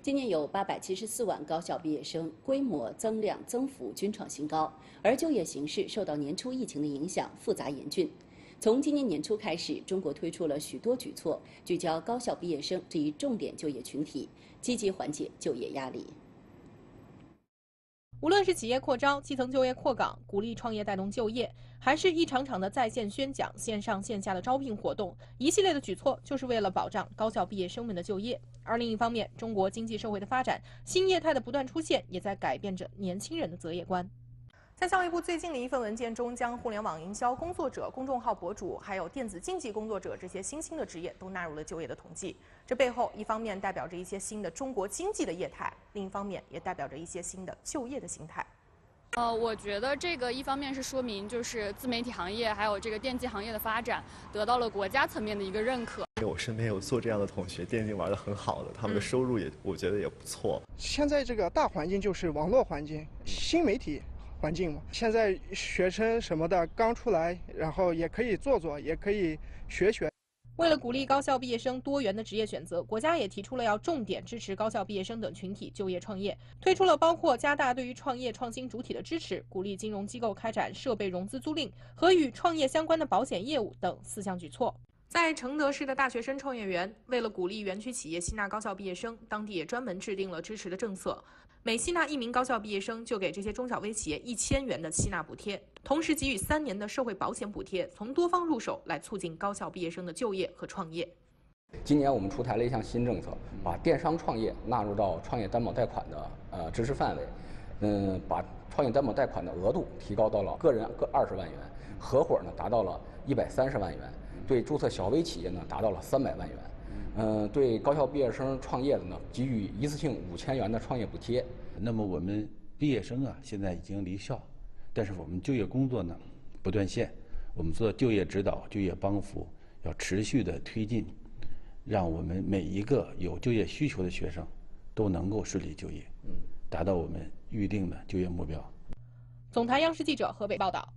今年有八百七十四万高校毕业生，规模、增量、增幅均创新高。而就业形势受到年初疫情的影响，复杂严峻。从今年年初开始，中国推出了许多举措，聚焦高校毕业生这一重点就业群体，积极缓解就业压力。无论是企业扩招、基层就业扩岗、鼓励创业带动就业，还是一场场的在线宣讲、线上线下的招聘活动，一系列的举措，就是为了保障高校毕业生们的就业。而另一方面，中国经济社会的发展、新业态的不断出现，也在改变着年轻人的择业观。在教育部最近的一份文件中，将互联网营销工作者、公众号博主，还有电子竞技工作者这些新兴的职业都纳入了就业的统计。这背后，一方面代表着一些新的中国经济的业态，另一方面也代表着一些新的就业的形态。呃，我觉得这个一方面是说明，就是自媒体行业还有这个电竞行业的发展得到了国家层面的一个认可。因为我身边有做这样的同学，电竞玩得很好的，他们的收入也我觉得也不错。现在这个大环境就是网络环境，新媒体。环境嘛，现在学生什么的刚出来，然后也可以做做，也可以学学。为了鼓励高校毕业生多元的职业选择，国家也提出了要重点支持高校毕业生等群体就业创业，推出了包括加大对于创业创新主体的支持，鼓励金融机构开展设备融资租赁和与创业相关的保险业务等四项举措。在承德市的大学生创业园，为了鼓励园区企业吸纳高校毕业生，当地也专门制定了支持的政策。每吸纳一名高校毕业生，就给这些中小微企业一千元的吸纳补贴，同时给予三年的社会保险补贴，从多方入手来促进高校毕业生的就业和创业。今年我们出台了一项新政策，把电商创业纳入到创业担保贷款的呃支持范围，嗯，把创业担保贷款的额度提高到了个人各二十万元，合伙呢达到了一百三十万元，对注册小微企业呢达到了三百万元。嗯，对高校毕业生创业的呢，给予一次性五千元的创业补贴。那么我们毕业生啊，现在已经离校，但是我们就业工作呢不断线，我们做就业指导、就业帮扶，要持续的推进，让我们每一个有就业需求的学生都能够顺利就业，达到我们预定的就业目标。总台央视记者河北报道。